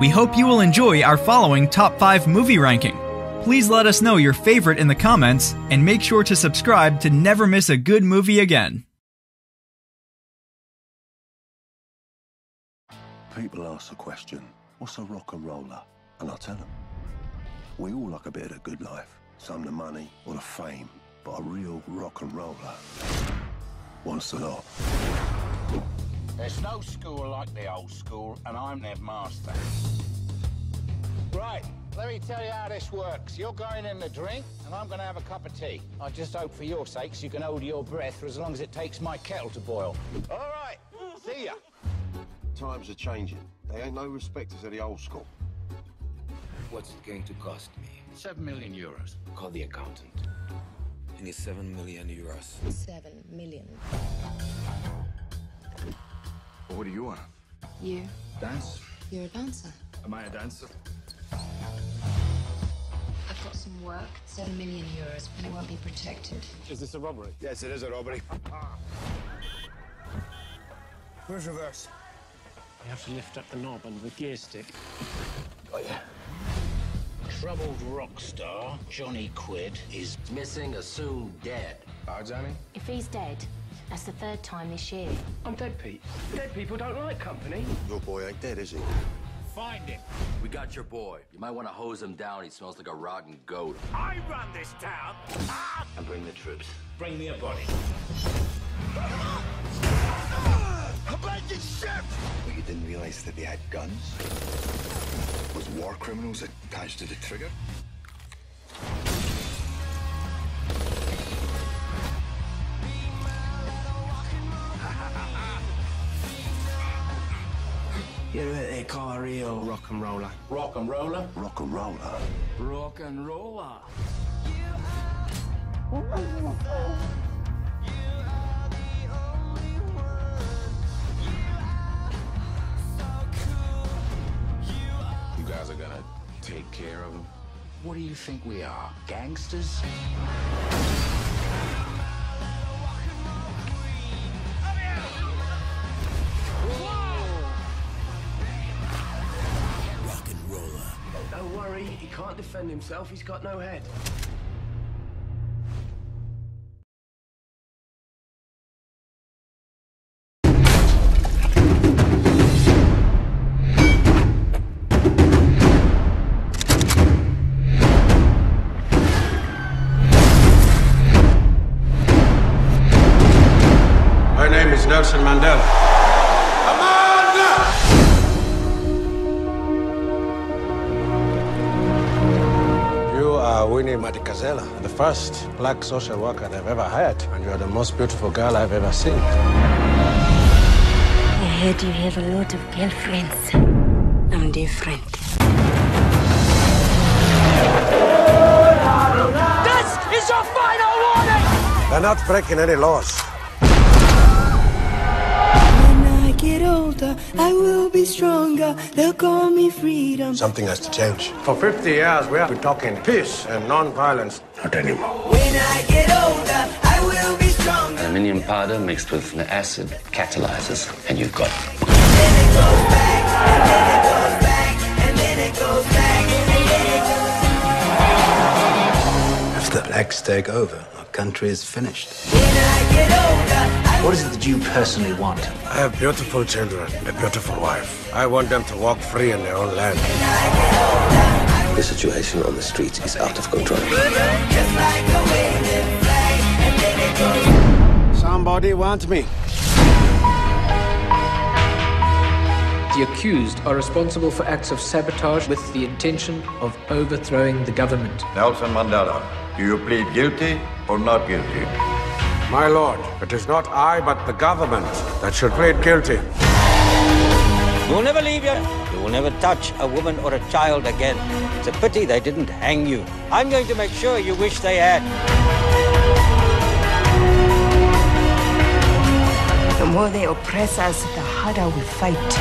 We hope you will enjoy our following top 5 movie ranking. Please let us know your favorite in the comments and make sure to subscribe to never miss a good movie again. People ask the question, what's a rock and roller? And I tell them, we all like a bit of the good life. Some the money or the fame, but a real rock and roller wants the lot. There's no school like the old school, and I'm their master. Right, let me tell you how this works. You're going in to drink, and I'm going to have a cup of tea. I just hope for your sakes you can hold your breath for as long as it takes my kettle to boil. All right, see ya. Times are changing. They ain't no respecters of the old school. What's it going to cost me? Seven million euros. Call the accountant. I need seven million euros. Seven million. What do you want? You. Dance? You're a dancer. Am I a dancer? I've got some work. Seven million euros, but it won't be protected. Is this a robbery? Yes, it is a robbery. Where's reverse? You have to lift up the knob on the gear stick. Oh, yeah. Troubled rock star Johnny Quid is Missing, assumed dead. How, Johnny? If he's dead, that's the third time this year. I'm dead, Pete. Dead people don't like company. Your boy ain't dead, is he? find him. We got your boy. You might want to hose him down. He smells like a rotten goat. I run this town. Ah! And bring the troops. Bring me a body. Abandoned ship! But you didn't realize that they had guns? Was war criminals attached to the trigger? You're what they call a real rock and roller. Rock and roller. Rock and roller. Rock and roller. You guys are gonna take care of him? What do you think we are? Gangsters? Defend himself. He's got no head. Winnie Madikizela, the first black social worker they've ever hired, and you are the most beautiful girl I've ever seen. I heard you have a lot of girlfriends. I'm different. This is your final warning! They're not breaking any laws. Get older, I will be stronger. They'll call me freedom. Something has to change. For 50 years, we have been talking peace and non-violence. Not anymore. When I get older, I will be stronger. Aluminium powder mixed with an acid catalyzes, and you've got. Then it goes back, and then it goes back, and then it goes back, and then it goes If the blacks take over, our country is finished. When I get older, I What is it that you personally want? I have beautiful children, a beautiful wife. I want them to walk free in their own land. The situation on the streets is out of control. just like a waving flag, and then it goes. Somebody wants me. The accused are responsible for acts of sabotage with the intention of overthrowing the government. Nelson Mandela, do you plead guilty or not guilty? My lord, it is not I, but the government that should plead guilty. You will never leave here. You will never touch a woman or a child again. It's a pity they didn't hang you. I'm going to make sure you wish they had. The more they oppress us, the harder we fight.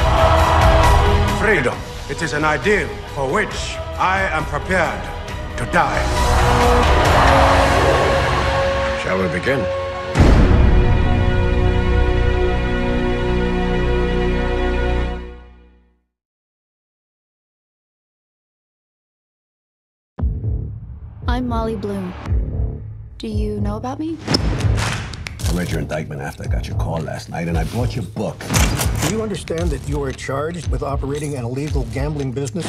Freedom. It is an ideal for which I am prepared to die. Shall we begin? I'm Molly Bloom. Do you know about me? I read your indictment after I got your call last night, and I bought your book. Do you understand that you are charged with operating an illegal gambling business?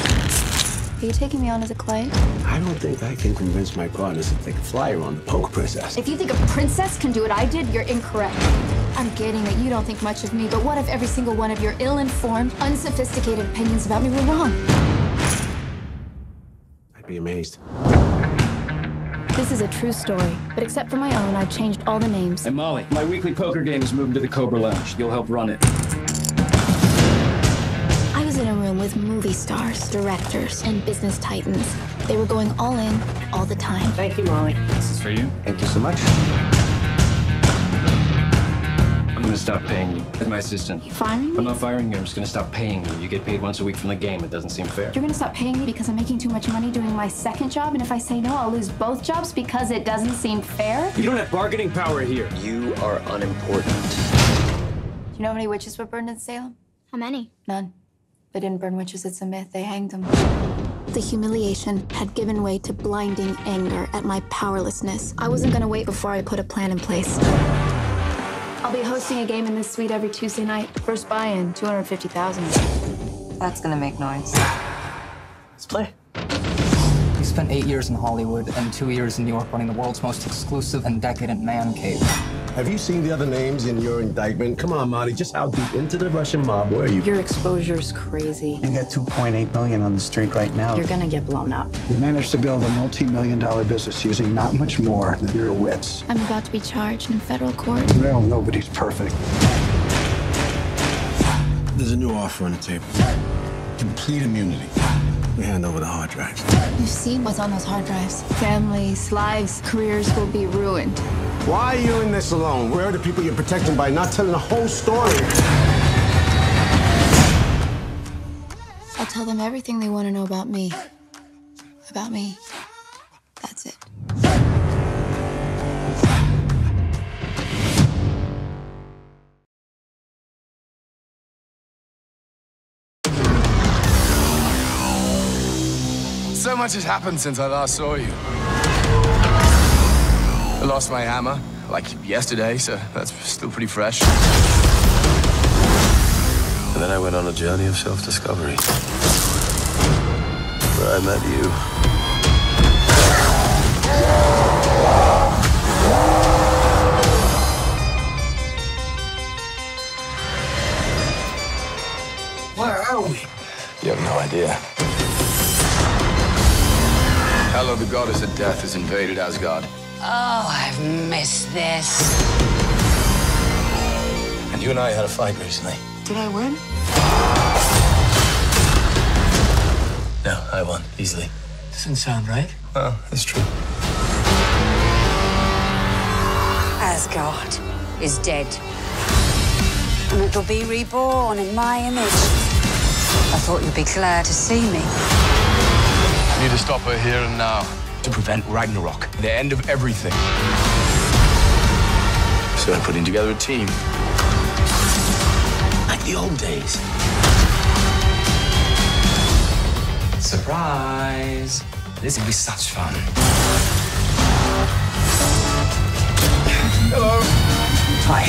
Are you taking me on as a client? I don't think I can convince my partners to take a flyer on the Poker Princess. If you think a princess can do what I did, you're incorrect. I'm getting that you don't think much of me, but what if every single one of your ill-informed, unsophisticated opinions about me were wrong? I'd be amazed. This is a true story, but except for my own, I've changed all the names. Hey, Molly, my weekly poker game is moving to the Cobra Lounge. You'll help run it. I was in a room with movie stars, directors, and business titans. They were going all in, all the time. Thank you, Molly. This is for you. Thank you so much. I'm gonna stop paying you as my assistant. You firing me? I'm not firing you. I'm just gonna stop paying you. You get paid once a week from the game. It doesn't seem fair. You're gonna stop paying me because I'm making too much money doing my second job, and if I say no, I'll lose both jobs because it doesn't seem fair? You don't have bargaining power here. You are unimportant. Do you know how many witches were burned in Salem? How many? None. They didn't burn witches, it's a myth. They hanged them. The humiliation had given way to blinding anger at my powerlessness. I wasn't gonna wait before I put a plan in place. I'll be hosting a game in this suite every Tuesday night. First buy-in, 250,000. That's gonna make noise. Let's play. You spent eight years in Hollywood and two years in New York running the world's most exclusive and decadent man cave. Have you seen the other names in your indictment? Come on, Marty, just how deep into the Russian mob were you? Your exposure's crazy. You got 2.8 million on the street right now. You're gonna get blown up. You managed to build a multi-million dollar business using not much more than your wits. I'm about to be charged in federal court. Well, nobody's perfect. There's a new offer on the table. Complete immunity. We hand over the hard drives. You've seen what's on those hard drives. Families, lives, careers will be ruined. Why are you in this alone? Where are the people you're protecting by not telling the whole story? I'll tell them everything they want to know about me. About me. That's it. So much has happened since I last saw you. I lost my hammer, like yesterday, so that's still pretty fresh. And then I went on a journey of self-discovery. Where I met you. Where are we? You have no idea. Hela, the goddess of death, has invaded Asgard. Oh, I've missed this. And you and I had a fight recently. Did I win? No, I won, easily. Doesn't sound right. Well, it's true. Asgard is dead. And it'll be reborn in my image. I thought you'd be glad to see me. I need to stop her here and now to prevent Ragnarok, the end of everything. So I'm putting together a team. Like the old days. Surprise! This will be such fun. Hello. Hi.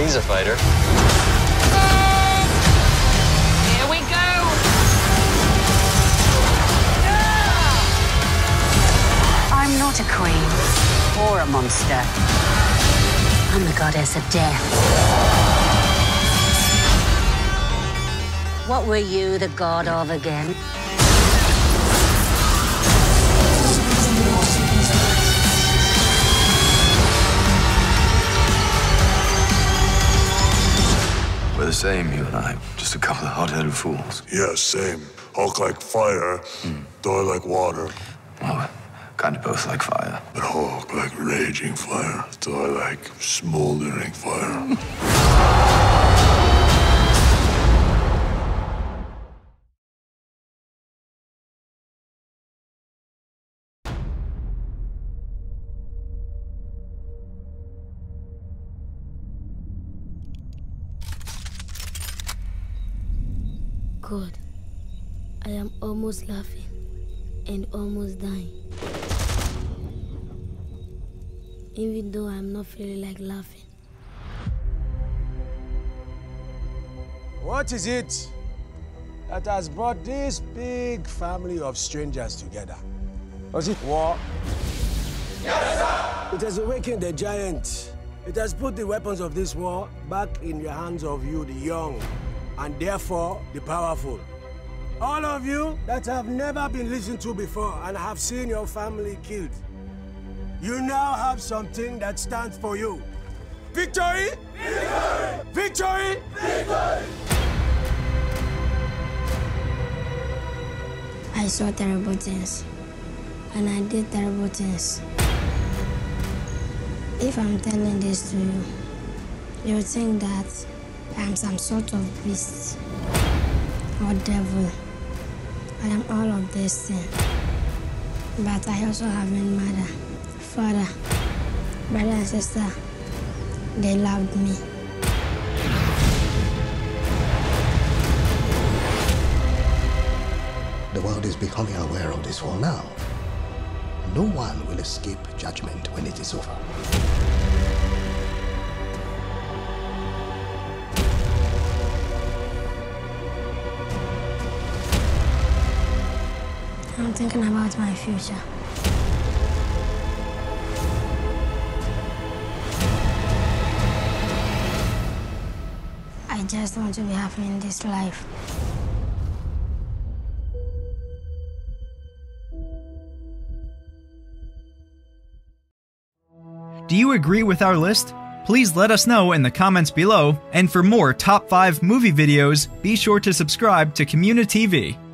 He's a fighter. A queen or a monster. I'm the goddess of death. What were you the god of again? We're the same, you and I. Just a couple of hot-headed fools. Yeah, same. Hulk like fire, hmm. Thor like water. Well, kind of both like fire. But Hulk like raging fire, Thor like smoldering fire. Good. I I am almost laughing and almost dying. Even though I'm not feeling like laughing. What is it that has brought this big family of strangers together? Was it war? Yes, sir! It has awakened the giant. It has put the weapons of this war back in the hands of you, the young, and therefore the powerful. All of you that have never been listened to before and have seen your family killed, you now have something that stands for you. Victory! Victory! Victory! Victory! I saw terrible things. And I did terrible things. If I'm telling this to you, you'll think that I'm some sort of beast or devil. I am all of these things. But I also have a mother, father, brother and sister. They loved me. The world is becoming aware of this war now. No one will escape judgment when it is over. I'm thinking about my future. Want to be happy in this life. Do you agree with our list? Please let us know in the comments below, and for more top 5 movie videos, be sure to subscribe to Community TV.